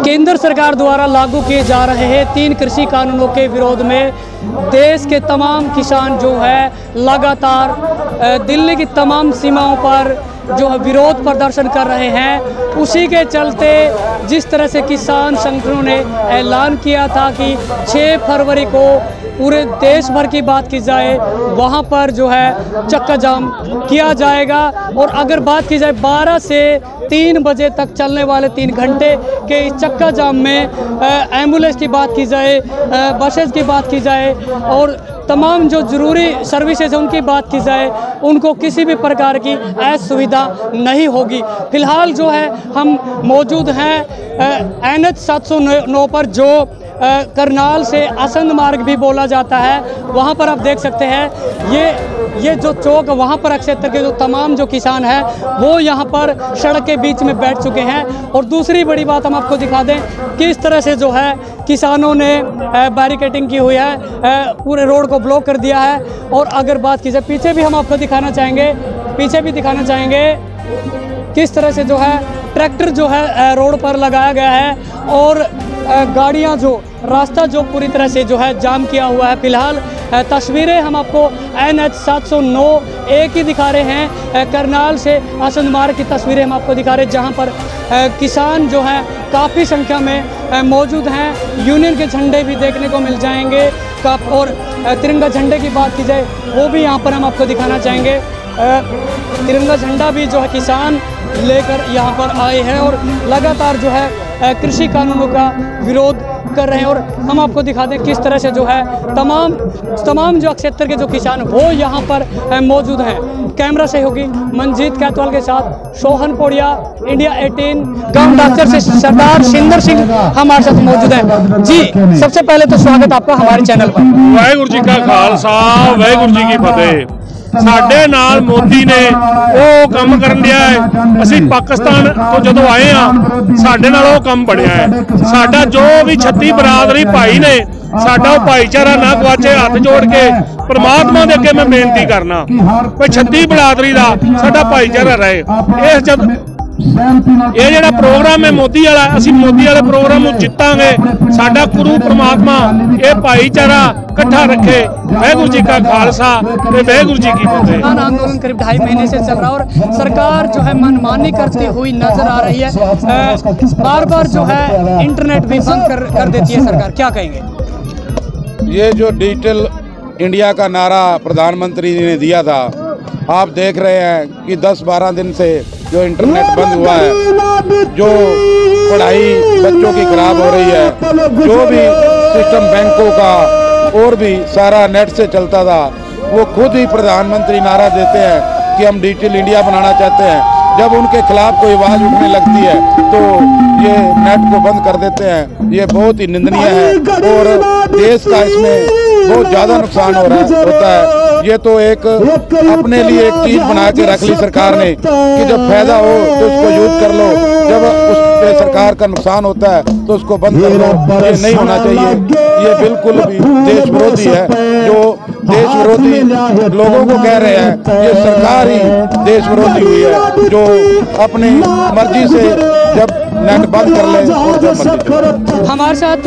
केंद्र सरकार द्वारा लागू किए जा रहे हैं तीन कृषि कानूनों के विरोध में। देश के तमाम किसान जो है, लगातार दिल्ली की तमाम सीमाओं पर जो है विरोध प्रदर्शन कर रहे हैं। उसी के चलते जिस तरह से किसान संगठनों ने ऐलान किया था कि 6 फरवरी को पूरे देश भर की बात की जाए, वहाँ पर जो है चक्का जाम किया जाएगा। और अगर बात की जाए 12 से तीन बजे तक चलने वाले तीन घंटे के इस चक्का जाम में एंबुलेंस की बात की जाए बसेस की बात की जाए, और तमाम जो ज़रूरी सर्विसेज़ हैं, उनकी बात की जाए, उनको किसी भी प्रकार की असुविधा नहीं होगी। फ़िलहाल जो है, हम मौजूद हैं एन एच पर जो करनाल से असंध मार्ग भी बोला जाता है। वहाँ पर आप देख सकते हैं, ये ये जो चौक वहाँ पर क्षेत्र के जो तमाम जो किसान हैं, वो यहाँ पर सड़क के बीच में बैठ चुके हैं। और दूसरी बड़ी बात हम आपको दिखा दें, किस तरह से जो है किसानों ने बैरिकेटिंग की हुई है पूरे रोड को ब्लॉक कर दिया है। और अगर बात की जाए, पीछे भी हम आपको दिखाना चाहेंगे, पीछे भी दिखाना चाहेंगे, किस तरह से जो है ट्रैक्टर जो है रोड पर लगाया गया है। और गाड़ियाँ जो, रास्ता जो पूरी तरह से जो है जाम किया हुआ है। फ़िलहाल तस्वीरें हम आपको एन एच सात सौ नौ एक ही दिखा रहे हैं। करनाल से आसंद मार्ग की तस्वीरें हम आपको दिखा रहे हैं, जहाँ पर किसान जो हैं, काफ़ी संख्या में मौजूद हैं। यूनियन के झंडे भी देखने को मिल जाएँगे। का और तिरंगा झंडे की बात की जाए, वो भी यहाँ पर हम आपको दिखाना चाहेंगे। तिरंगा झंडा भी जो है किसान लेकर यहाँ पर आए हैं और लगातार जो है कृषि कानूनों का विरोध कर रहे हैं और हम आपको दिखा दें किस तरह से जो है तमाम तमाम जो क्षेत्र के जो किसान वो यहाँ पर मौजूद हैं। कैमरा से होगी मंजीत कैतवाल के साथ सोहन पोड़िया, इंडिया 18 गाँव डाक्टर से सरदार सिंदर सिंह हमारे साथ मौजूद हैं। जी, सबसे पहले तो स्वागत आपका हमारे चैनल पर। वाहगुरु जी का खालसा, वाहगुरु जी की फतेह। ਸਾਡੇ ਨਾਲ ਮੋਦੀ ਨੇ ਉਹ ਕੰਮ ਕਰਨ ਲਿਆ ਹੈ। ਅਸੀਂ ਪਾਕਿਸਤਾਨ ਤੋਂ ਜਦੋਂ ਆਏ ਆ ਸਾਡੇ ਨਾਲ ਉਹ ਕੰਮ ਬਣਿਆ ਹੈ। ਸਾਡਾ ਜੋ ਵੀ 36 ਬਰਾਦਰੀ ਭਾਈ ਨੇ, ਸਾਡਾ ਉਹ ਭਾਈਚਾਰਾ ਨਾ ਗਵਾਚੇ ਹੱਥ ਜੋੜ ਕੇ ਪ੍ਰਮਾਤਮਾ ਦੇ ਅੱਗੇ ਮੈਂ ਬੇਨਤੀ ਕਰਨਾ, ਵੀ 36 ਬਰਾਦਰੀ ਦਾ ਸਾਡਾ ਭਾਈਚਾਰਾ ਰਹੇ। ਇਸ ਜਦ ਇਹ ਜਿਹੜਾ ਪ੍ਰੋਗਰਾਮ ਹੈ ਮੋਦੀ ਵਾਲਾ ਅਸੀਂ ਮੋਦੀ ਵਾਲੇ ਪ੍ਰੋਗਰਾਮ ਨੂੰ ਜਿੱਤਾਂਗੇ ਸਾਡਾ ਗੁਰੂ ਪ੍ਰਮਾਤਮਾ ਇਹ ਭਾਈਚਾਰਾ ਇਕੱਠਾ ਰੱਖੇ ਵਾਹਿਗੁਰੂ ਜੀ ਕਾ ਖਾਲਸਾ ਤੇ ਵਾਹਿਗੁਰੂ ਜੀ ਕੀ ਫਤਿਹ किसान आंदोलन करीब ढाई महीने से चल रहा है और सरकार जो है मनमानी करती हुई नजर आ रही है बार बार जो है इंटरनेट भी बंद कर कर देती है सरकार क्या कहेंगे ये जो डिजिटल इंडिया का नारा प्रधानमंत्री जी ने दिया था आप देख रहे हैं कि 10-12 दिन से जो इंटरनेट बंद हुआ है, जो पढ़ाई बच्चों की खराब हो रही है, जो भी सिस्टम बैंकों का और भी सारा नेट से चलता था, वो खुद ही प्रधानमंत्री नारा देते हैं कि हम डिजिटल इंडिया बनाना चाहते हैं। जब उनके खिलाफ कोई आवाज़ उठने लगती है तो ये नेट को बंद कर देते हैं। ये बहुत ही निंदनीय है और देश का इसमें बहुत ज़्यादा नुकसान हो रहा होता है। ये तो एक अपने लिए एक चीज़ बना के रख ली सरकार ने कि जब फ़ायदा हो तो उसको यूज़ कर लो। जब उस पे सरकार का नुकसान होता है तो उसको बंद कर लो ये नहीं होना चाहिए। ये बिल्कुल भी देश विरोधी है। जो देश विरोधी लोगों को कह रहे हैं ये सरकार ही देश विरोधी हुई है। जो अपनी मर्ज़ी से जब नेट बंद कर ले हमारे साथ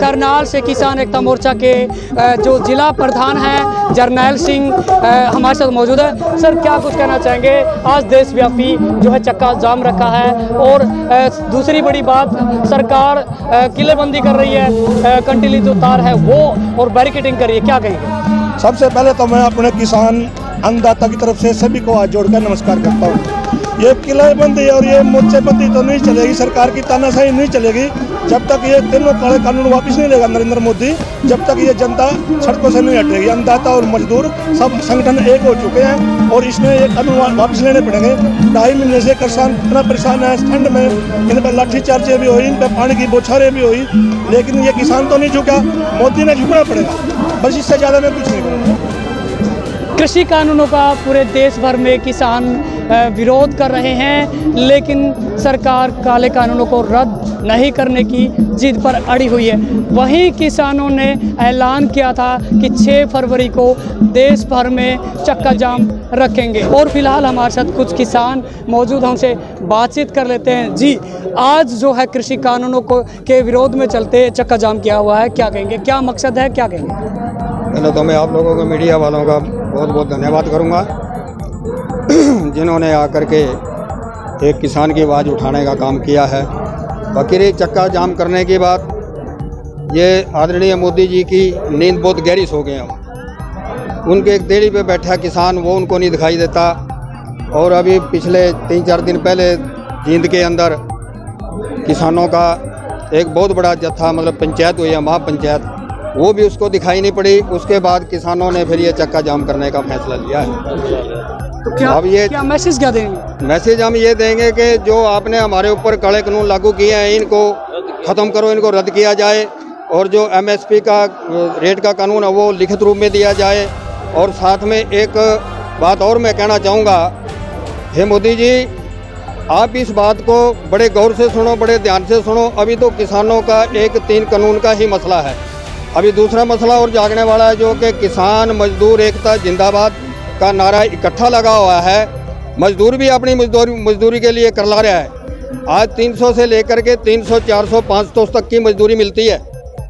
करनाल से किसान एकता मोर्चा के जो जिला प्रधान हैं जरनैल सिंह हमारे साथ मौजूद है। सर क्या कुछ कहना चाहेंगे? आज देशव्यापी जो है चक्का जाम रखा है और दूसरी बड़ी बात सरकार किलेबंदी कर रही है कंटिली जो तार है वो और बैरिकेटिंग कर रही है क्या कहेंगे? सबसे पहले तो मैं अपने किसान अन्नदाता की तरफ़ से सभी को हाथ जोड़कर नमस्कार करता हूँ। ये किलेबंदी और ये मोर्चेबंदी तो नहीं चलेगी। सरकार की तानाशाही नहीं चलेगी। जब तक ये तीनों काले कानून वापस नहीं लेगा नरेंद्र मोदी, जब तक ये जनता सड़कों से नहीं हटेगी। अन्नदाता और मजदूर सब संगठन एक हो चुके हैं और इसमें ये कानून वापस लेने पड़ेंगे। ढाई महीने से किसान इतना परेशान है ठंड में। इन पर लाठी चार्जें भी हुई, इन पर पानी की बौछारें भी हुई, लेकिन ये किसान तो नहीं झुका। मोदी ने झुकना पड़ेगा, बस इससे ज़्यादा मैं कुछ नहीं कृषि कानूनों का पूरे देश भर में किसान विरोध कर रहे हैं, लेकिन सरकार काले कानूनों को रद्द नहीं करने की जिद पर अड़ी हुई है। वहीं किसानों ने ऐलान किया था कि 6 फरवरी को देश भर में चक्का जाम रखेंगे। और फ़िलहाल हमारे साथ कुछ किसान मौजूद हैं, उनसे बातचीत कर लेते हैं। जी, आज जो है कृषि कानूनों को, के विरोध में चलते चक्का जाम किया हुआ है, क्या कहेंगे? क्या मकसद है, क्या कहेंगे? पहले तो मैं आप लोगों को, मीडिया वालों का बहुत बहुत धन्यवाद करूँगा। जिन्होंने आकर के एक किसान की आवाज़ उठाने का काम किया है। बकरी चक्का जाम करने के बाद ये आदरणीय मोदी जी की नींद बहुत गहरी सो गए हैं। उनके एक देरी पे बैठा किसान, वो उनको नहीं दिखाई देता। और अभी पिछले तीन चार दिन पहले जींद के अंदर किसानों का एक बहुत बड़ा जत्था मतलब पंचायत हुई है महापंचायत, वो भी उसको दिखाई नहीं पड़ी। उसके बाद किसानों ने फिर ये चक्का जाम करने का फैसला लिया है। तो क्या अब ये- क्या मैसेज क्या देंगे? मैसेज हम ये देंगे कि जो आपने हमारे ऊपर कड़े कानून लागू किए हैं इनको ख़त्म करो इनको रद्द किया जाए और जो एमएसपी का रेट का कानून है वो लिखित रूप में दिया जाए। और साथ में एक बात और मैं कहना चाहूँगा हे मोदी जी आप इस बात को बड़े गौर से सुनो बड़े ध्यान से सुनो। अभी तो किसानों का एक तीन कानून का ही मसला है। अभी दूसरा मसला और जागने वाला है जो कि किसान मजदूर एकता जिंदाबाद। का नारा इकट्ठा लगा हुआ है। मजदूर भी अपनी मजदूरी मजदूरी के लिए कर ला रहा है। आज 300 से लेकर के 300 400 500 तक की मजदूरी मिलती है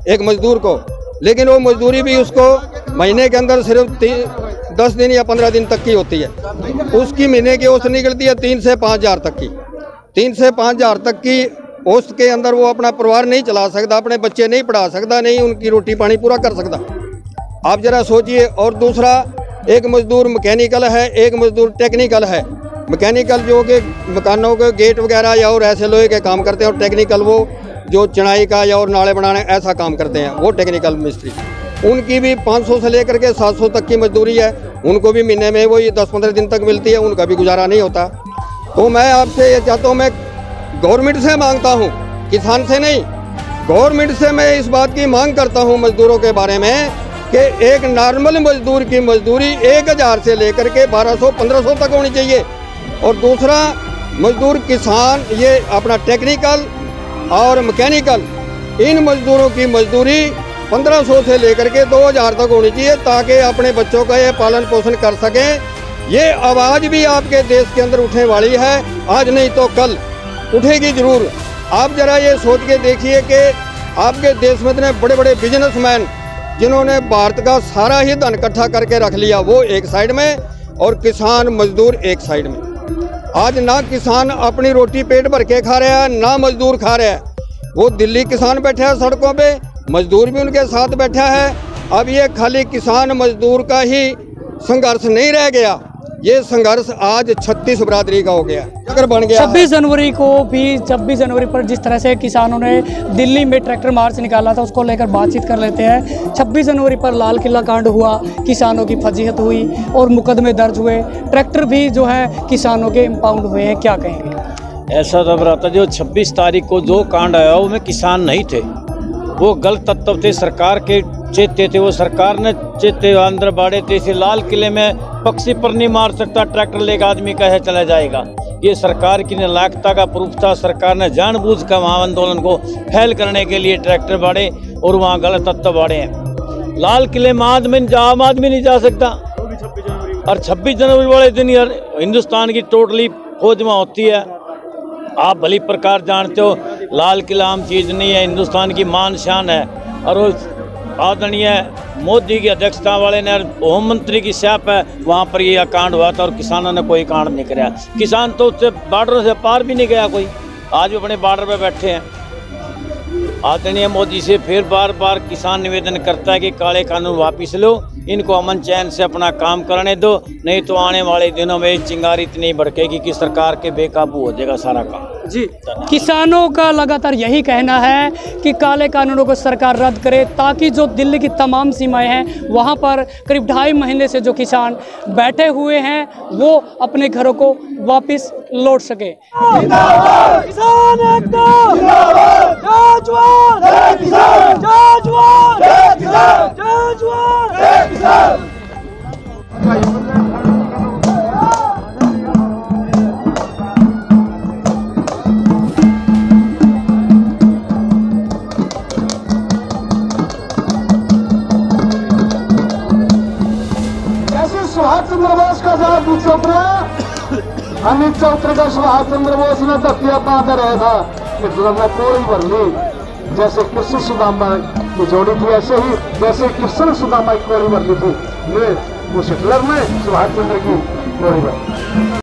एक मजदूर को। लेकिन वो मजदूरी भी उसको महीने के अंदर सिर्फ़ दस दिन या पंद्रह दिन तक की होती है। उसकी महीने की औसत निकलती है तीन से पाँच हज़ार तक की। तीन से पाँच हज़ार तक की औसत के अंदर वो अपना परिवार नहीं चला सकता, अपने बच्चे नहीं पढ़ा सकता, नहीं उनकी रोटी पानी पूरा कर सकता। आप जरा सोचिए। और दूसरा एक मजदूर मैकेनिकल है, एक मजदूर टेक्निकल है। मैकेनिकल जो कि मकानों के गेट वगैरह या और ऐसे लोहे के काम करते हैं और टेक्निकल वो जो चढ़ाई का या और नाले बनाने ऐसा काम करते हैं, वो टेक्निकल मिस्त्री उनकी भी 500 से लेकर के 700 तक की मजदूरी है। उनको भी महीने में वही 10-15 दिन तक मिलती है, उनका भी गुजारा नहीं होता। तो मैं आपसे ये चाहता हूँ, मैं गवर्नमेंट से माँगता हूँ, किसान से नहीं, गवर्नमेंट से मैं इस बात की मांग करता हूँ मजदूरों के बारे में कि एक नॉर्मल मजदूर की मजदूरी एक हज़ार से लेकर के 1200 1500 तक होनी चाहिए। और दूसरा, मजदूर किसान, ये अपना टेक्निकल और मैकेनिकल इन मजदूरों की मजदूरी 1500 से लेकर के 2000 तक होनी चाहिए, ताकि अपने बच्चों का ये पालन पोषण कर सकें। ये आवाज़ भी आपके देश के अंदर उठने वाली है। आज नहीं तो कल। उठेगी ज़रूर। आप जरा ये सोच के देखिए कि आपके देश में इतने बड़े बड़े बिजनेसमैन जिन्होंने भारत का सारा ही धन इकट्ठा करके रख लिया, वो एक साइड में और किसान मजदूर एक साइड में। आज ना किसान अपनी रोटी पेट भर के खा रहा है, ना मजदूर खा रहा है। वो दिल्ली किसान बैठे है सड़कों पे, मजदूर भी उनके साथ बैठा है। अब ये खाली किसान मजदूर का ही संघर्ष नहीं रह गया। ये संघर्ष आज छत्तीस बरादरी का हो गया। अगर बन गया है। 26 जनवरी को भी 26 जनवरी पर जिस तरह से किसानों ने दिल्ली में ट्रैक्टर मार्च निकाला था उसको लेकर बातचीत कर लेते हैं। 26 जनवरी पर लाल किला कांड हुआ किसानों की फजीहत हुई और मुकदमे दर्ज हुए। ट्रैक्टर भी जो है किसानों के इम्पाउंड हुए हैं। क्या कहेंगे? ऐसा तब रहा था जो 26 तारीख को जो कांड आया वो में किसान नहीं थे। वो गलत तत्व थे सरकार के चेते थे, वो सरकार ने चेते अंदर बाड़े थे, इसे लाल किले में पक्षी पर नहीं मार सकता, ट्रैक्टर लेकर आदमी कहे चला जाएगा। ये सरकार की नालायकता का प्रूफ था, सरकार ने जानबूझ कर वहाँ आंदोलन को फैल करने के लिए ट्रैक्टर बाड़े और वहाँ गलत तत्व बाड़े हैं। लाल किले में आदमी, आम आदमी नहीं जा सकता। और 26 जनवरी वाले दिन हिंदुस्तान की टोटली फौज होती है। आप भली प्रकार जानते हो लाल किला आम चीज़ नहीं है, हिंदुस्तान की मान शान है। और वो आदरणीय मोदी की अध्यक्षता वाले ने होम मंत्री की सैप है, वहाँ पर ये कांड हुआ था और किसानों ने कोई कांड नहीं कराया किसान तो उससे बॉर्डर से पार भी नहीं गया कोई। आज भी अपने बॉर्डर पर बैठे हैं। आदरणीय मोदी से फिर बार बार किसान निवेदन करता है कि काले कानून वापस लो। इनको अमन चैन से अपना काम करने दो नहीं तो आने वाले दिनों में चिंगारी इतनी भड़केगी कि सरकार के बेकाबू हो जाएगा सारा काम। जी किसानों का लगातार यही कहना है कि काले कानूनों को सरकार रद्द करे ताकि जो दिल्ली की तमाम सीमाएँ हैं वहाँ पर करीब ढाई महीने से जो किसान बैठे हुए हैं वो अपने घरों को वापस लौट सके। किसान हम नीचे का सुभाष चंद्र बोस ने धरतिया पाता रहा था हिटलर ने कोई भर ली जैसे कृष्ण सुदामा की जोड़ी थी ऐसे ही जैसे कृष्ण सुदामा की कोड़ी भर ली थी ये उस हिटलर में सुभाष चंद्र की कोड़ी भर